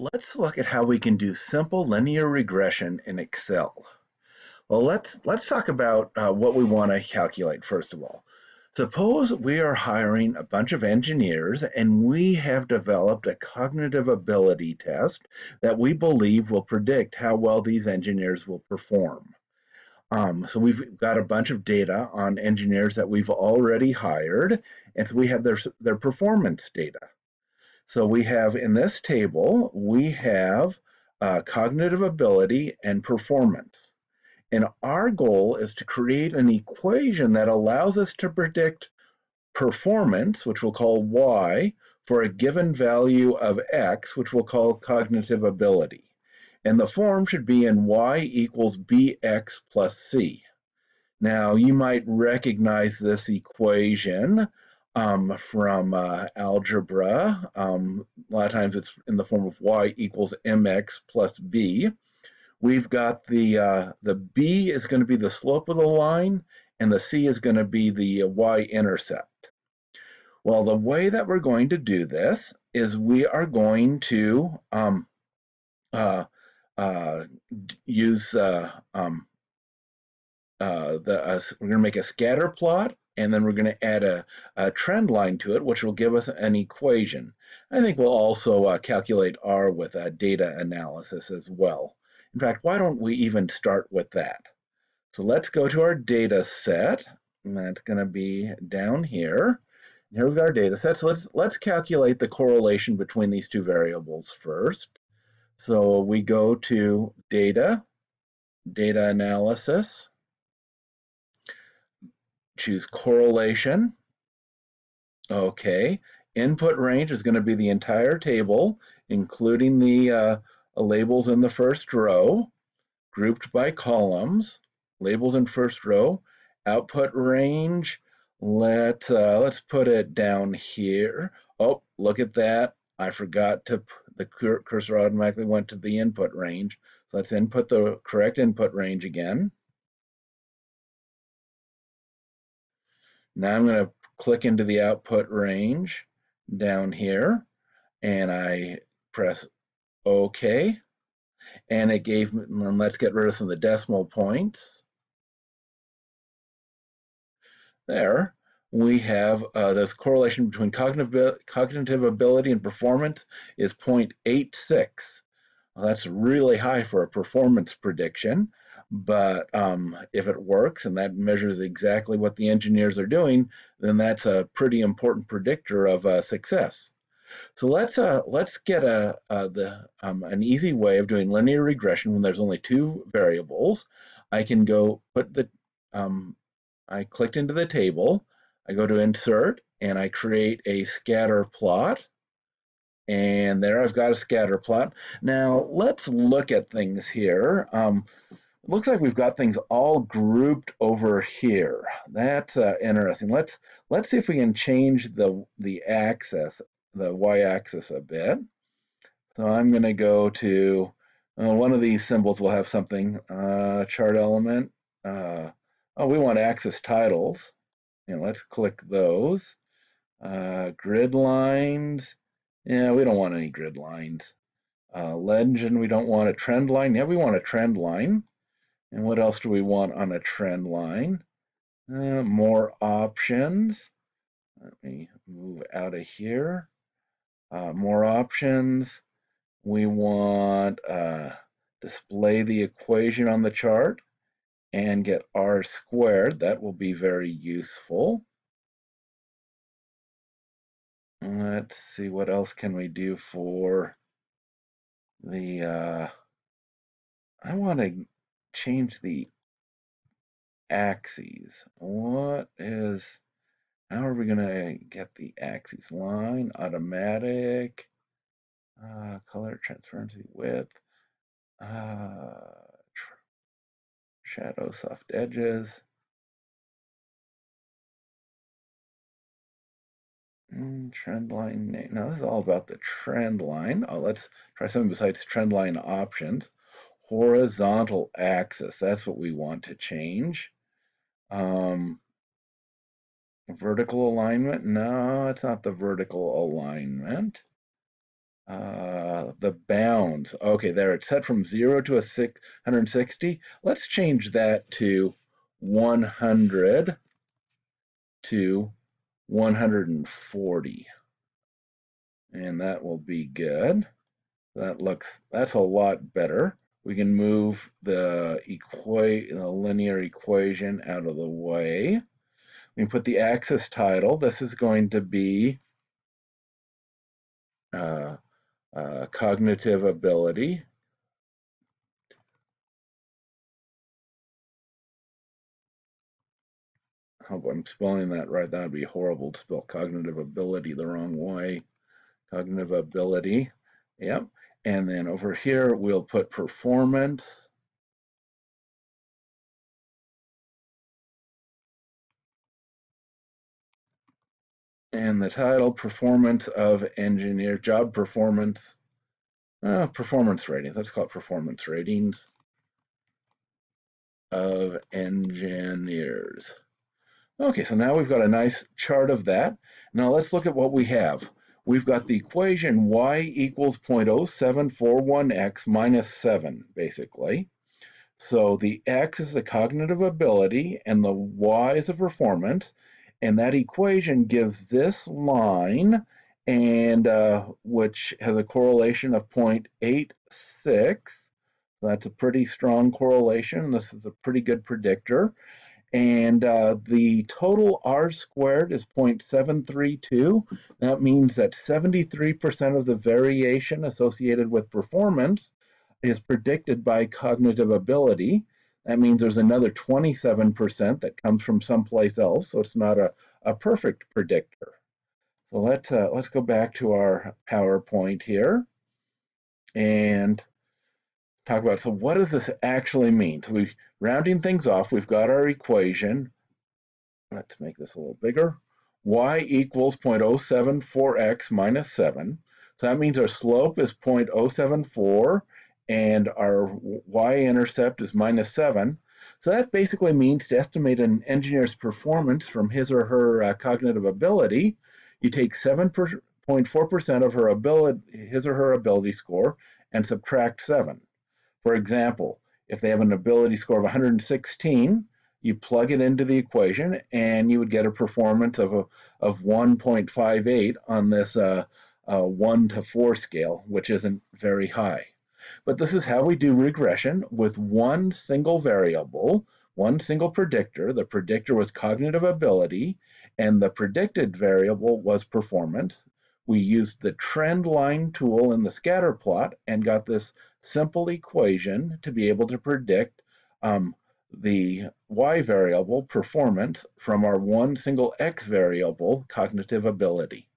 Let's look at how we can do simple linear regression in Excel. Well, let's let's talk about uh, what we want to calculate first of all. Suppose we are hiring a bunch of engineers and we have developed a cognitive ability test that we believe will predict how well these engineers will perform. Um, so we've got a bunch of data on engineers that we've already hired, and so we have their, their performance data. So we have in this table, we have uh, cognitive ability and performance. And our goal is to create an equation that allows us to predict performance, which we'll call y, for a given value of x, which we'll call cognitive ability. And the form should be in y equals bx plus c. Now, you might recognize this equation um, from uh, algebra. Um, a lot of times it's in the form of y equals mx plus b. We've got the, uh, the b is going to be the slope of the line, and the c is going to be the y-intercept. Well, the way that we're going to do this is we are going to um, uh, uh use uh, um, uh, the, we're going to make a scatter plot and then we're going to add a, a, trend line to it, which will give us an equation. I think we'll also uh, calculate R with a data analysis as well. In fact, why don't we even start with that? So let's go to our data set, and that's going to be down here. Here we've got our data set. So let's, let's calculate the correlation between these two variables first. So we go to data, data analysis, choose correlation. Okay, input range is going to be the entire table, including the uh, labels in the first row, grouped by columns, labels in first row, output range, let, uh, let's put it down here. Oh, look at that. I forgot to, the cursor automatically went to the input range. So let's input the correct input range again. Now I'm going to click into the output range down here and I press OK. And it gave me, and let's get rid of some of the decimal points. There, we have uh, this correlation between cognitive, cognitive ability and performance is 0.86. Well, that's really high for a performance prediction. But um, if it works and that measures exactly what the engineers are doing, then that's a pretty important predictor of uh, success. So let's uh, let's get a, uh, the um, an easy way of doing linear regression when there's only two variables. I can go put the um, I clicked into the table. I go to insert and I create a scatter plot. And there I've got a scatter plot. Now let's look at things here. Um, looks like we've got things all grouped over here. That's uh, interesting. Let's let's see if we can change the the axis, the y-axis a bit. So I'm going to go to uh, one of these symbols will have something uh, chart element. Uh, oh, we want axis titles. And let's click those. Uh, grid lines. Yeah, we don't want any grid lines. Uh, legend, we don't want a trend line. Yeah, we want a trend line. And what else do we want on a trend line? Uh, more options. Let me move out of here. Uh, more options. We want uh, display the equation on the chart and get r squared. That will be very useful. Let's see what else can we do for the uh, I want to change the axes. What is, how are we going to get the axes? Line, automatic, uh, color, transparency, width, uh, shadow, soft edges. Trend line name. Now this is all about the trend line. Oh, let's try something besides trend line options horizontal axis. That's what we want to change. Um, vertical alignment. No, it's not the vertical alignment. Uh, the bounds. Okay, there it's set from 0 to a 660. Let's change that to 100 to 140. And that will be good. That looks, that's a lot better. We can move the, equa the linear equation out of the way. We put the axis title. This is going to be uh, uh, cognitive ability. I'm spelling that right. That would be horrible to spell cognitive ability the wrong way. Cognitive ability. Yep. And then over here, we'll put performance. And the title, performance of engineer, job performance, uh, performance ratings. Let's call it performance ratings of engineers. Okay, so now we've got a nice chart of that. Now let's look at what we have. We've got the equation y equals 0.0741x minus 7, basically. So the x is the cognitive ability and the y is the performance. And that equation gives this line, and uh, which has a correlation of 0.86. That's a pretty strong correlation. This is a pretty good predictor. And uh, the total R squared is 0.732. That means that 73% of the variation associated with performance is predicted by cognitive ability. That means there's another 27% that comes from someplace else, so it's not a, a perfect predictor. So let's, uh, let's go back to our PowerPoint here and talk about, so what does this actually mean? So we rounding things off, we've got our equation. Let's make this a little bigger. y equals 0.074x minus 7. So that means our slope is 0.074 and our y-intercept is minus 7. So that basically means to estimate an engineer's performance from his or her uh, cognitive ability, you take 7.4% of her ability, his or her ability score and subtract 7. For example, if they have an ability score of 116, you plug it into the equation and you would get a performance of, a, of 1.58 on this uh, uh, 1 to 4 scale, which isn't very high. But this is how we do regression with one single variable, one single predictor. The predictor was cognitive ability, and the predicted variable was performance. We used the trend line tool in the scatter plot and got this simple equation to be able to predict um, the y variable performance from our one single x variable cognitive ability.